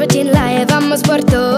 Switching live, vamos sporto.